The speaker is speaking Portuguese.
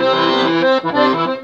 Música